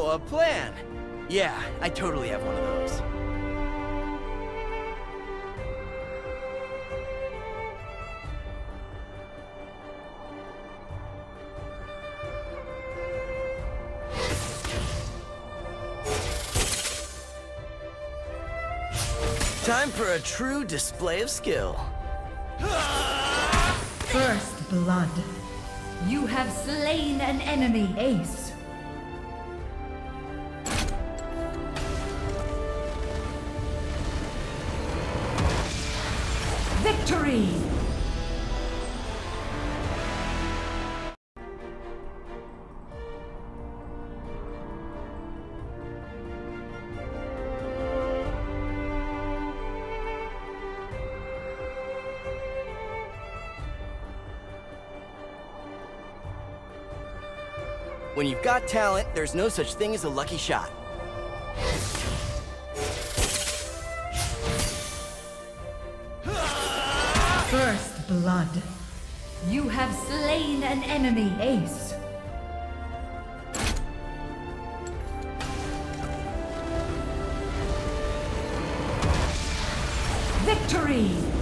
Oh, a plan. Yeah, I totally have one of those. Time for a true display of skill. First blood. You have slain an enemy, Ace. Victory! When you've got talent, there's no such thing as a lucky shot. First blood. You have slain an enemy, Ace. Victory!